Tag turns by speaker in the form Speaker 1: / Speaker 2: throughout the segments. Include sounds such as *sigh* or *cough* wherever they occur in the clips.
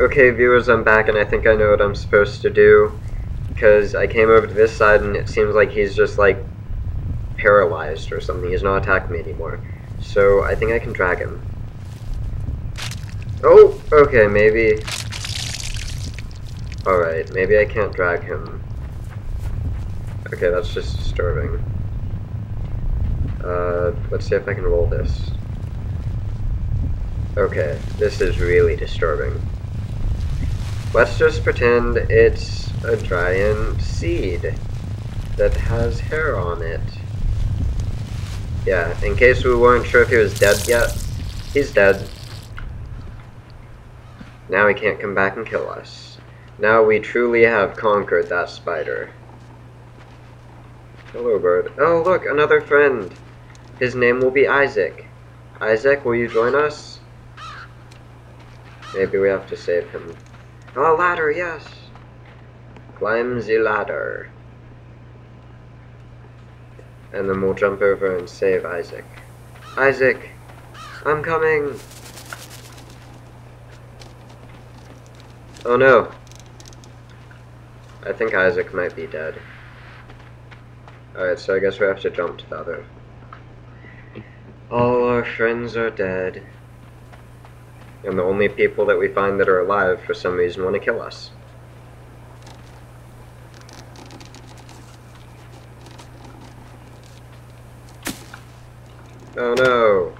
Speaker 1: Okay, viewers, I'm back, and I think I know what I'm supposed to do. Because I came over to this side, and it seems like he's just, like, paralyzed or something. He's not attacking me anymore. So, I think I can drag him. Oh, okay, maybe... Alright, maybe I can't drag him. Okay, that's just disturbing. Uh, let's see if I can roll this. Okay, this is really disturbing. Let's just pretend it's a giant seed that has hair on it. Yeah, in case we weren't sure if he was dead yet, he's dead. Now he can't come back and kill us. Now we truly have conquered that spider. Hello, bird. Oh, look, another friend. His name will be Isaac. Isaac, will you join us? Maybe we have to save him. Oh, ladder, yes. Climb the ladder. And then we'll jump over and save Isaac. Isaac, I'm coming. Oh no. I think Isaac might be dead. Alright, so I guess we have to jump to the other. All our friends are dead. And the only people that we find that are alive for some reason want to kill us. Oh no!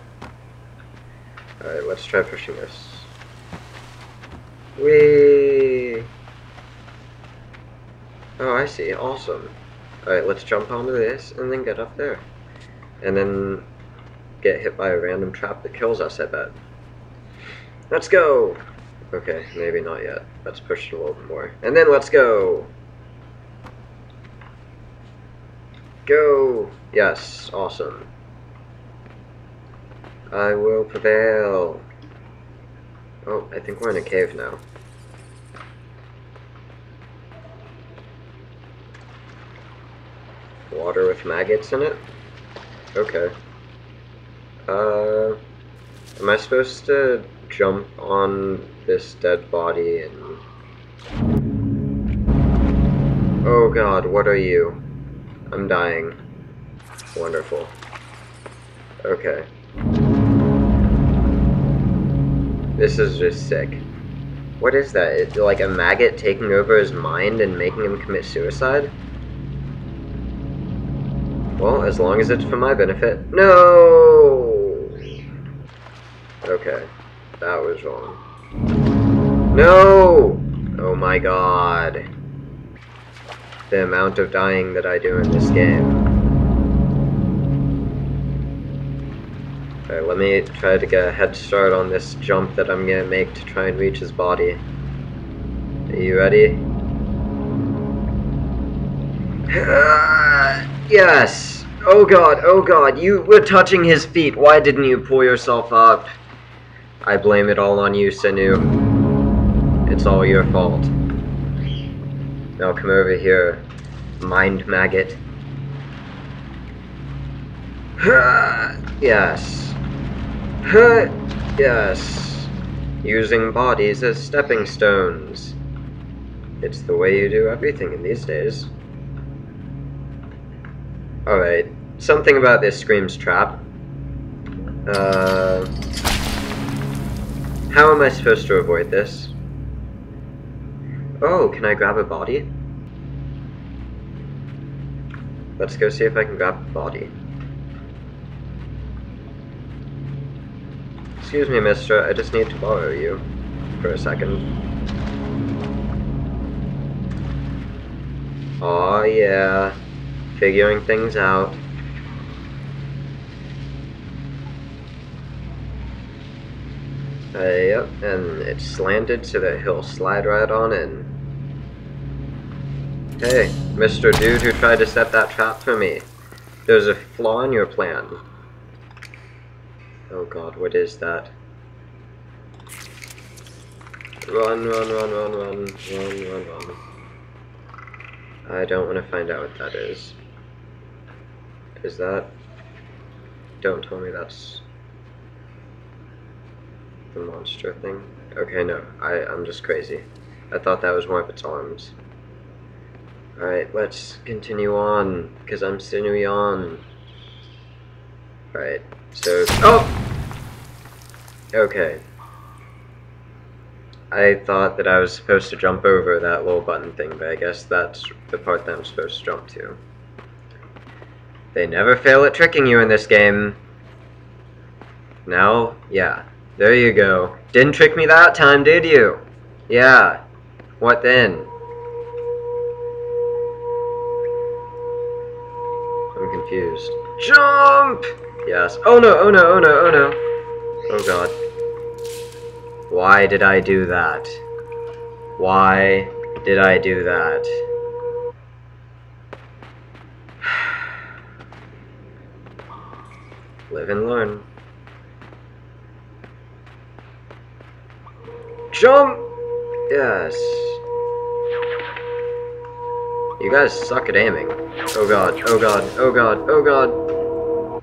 Speaker 1: Alright, let's try pushing this. Whee! Oh, I see. Awesome. Alright, let's jump onto this and then get up there. And then get hit by a random trap that kills us, I bet. Let's go! Okay, maybe not yet. Let's push it a little bit more. And then let's go! Go! Yes, awesome. I will prevail. Oh, I think we're in a cave now. Water with maggots in it? Okay. Uh, am I supposed to jump on this dead body and... Oh god, what are you? I'm dying. Wonderful. Okay. This is just sick. What is that? Is like a maggot taking over his mind and making him commit suicide? Well, as long as it's for my benefit. No! Okay. That was wrong. No! Oh my god. The amount of dying that I do in this game. Alright, let me try to get a head start on this jump that I'm gonna make to try and reach his body. Are you ready? *sighs* Yes! Oh god, oh god, you were touching his feet. Why didn't you pull yourself up? I blame it all on you, Senu. It's all your fault. Now come over here, mind maggot. *sighs* yes. *sighs* yes. Using bodies as stepping stones. It's the way you do everything in these days. Alright, something about this screams trap. Uh, how am I supposed to avoid this? Oh, can I grab a body? Let's go see if I can grab a body. Excuse me, mister, I just need to borrow you for a second. Oh, yeah figuring things out. Uh, yep, and it's slanted so that he'll slide right on in. Hey, Mr. Dude who tried to set that trap for me. There's a flaw in your plan. Oh god, what is that? Run, run, run, run, run, run, run, run. I don't want to find out what that is. Is that... Don't tell me that's... the monster thing. Okay, no, I, I'm just crazy. I thought that was one of its arms. Alright, let's continue on, because I'm Sinuyan. Alright, so... Oh! Okay. I thought that I was supposed to jump over that little button thing, but I guess that's the part that I'm supposed to jump to. They never fail at tricking you in this game. Now, yeah. There you go. Didn't trick me that time, did you? Yeah. What then? I'm confused. Jump! Yes. Oh no, oh no, oh no, oh no. Oh god. Why did I do that? Why did I do that? *sighs* Live and learn. Jump! Yes. You guys suck at aiming. Oh god, oh god, oh god, oh god.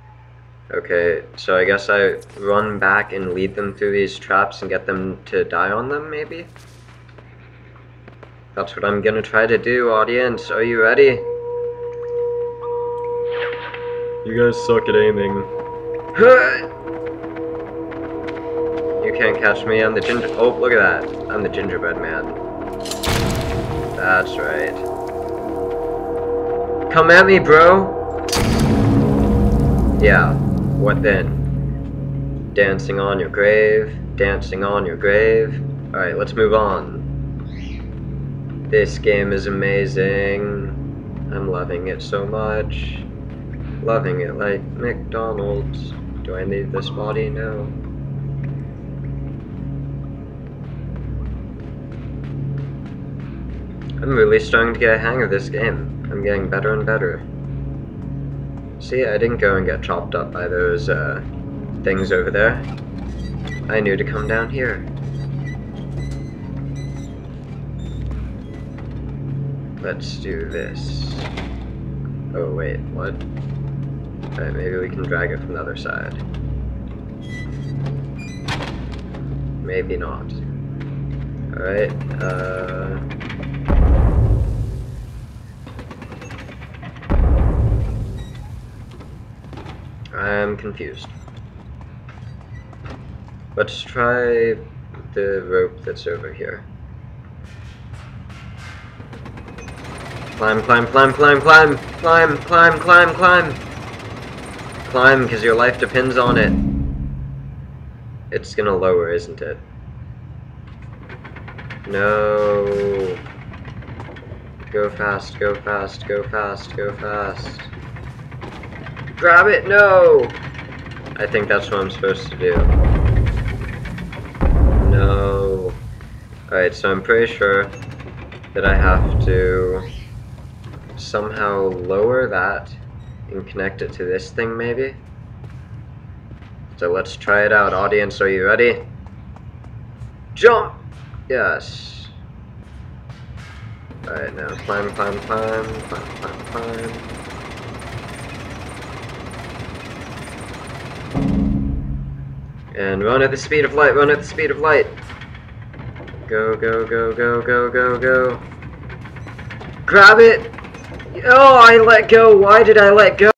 Speaker 1: Okay, so I guess I run back and lead them through these traps and get them to die on them, maybe? That's what I'm gonna try to do, audience. Are you ready? You guys suck at aiming. Can't catch me, I'm the ginger- oh, look at that. I'm the gingerbread man. That's right. Come at me, bro! Yeah, what then? Dancing on your grave, dancing on your grave. Alright, let's move on. This game is amazing. I'm loving it so much. Loving it like McDonald's. Do I need this body? No. I'm really starting to get a hang of this game. I'm getting better and better. See, I didn't go and get chopped up by those, uh, things over there. I knew to come down here. Let's do this. Oh, wait, what? Alright, maybe we can drag it from the other side. Maybe not. Alright, uh... I'm confused. Let's try the rope that's over here. Climb, climb, climb, climb, climb, climb, climb, climb, climb. Climb, because your life depends on it. It's gonna lower, isn't it? No. Go fast, go fast, go fast, go fast. Grab it, no! I think that's what I'm supposed to do. No. Alright, so I'm pretty sure that I have to somehow lower that and connect it to this thing maybe. So let's try it out. Audience, are you ready? Jump! Yes. Alright, now climb, climb, climb, climb, climb, climb. And run at the speed of light, run at the speed of light. Go, go, go, go, go, go, go. Grab it! Oh, I let go. Why did I let go?